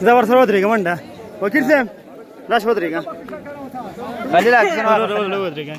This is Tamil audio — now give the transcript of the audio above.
زبر ثروت ريقة مندا وكيل سام لاش بدريقة خلي لك ودريقة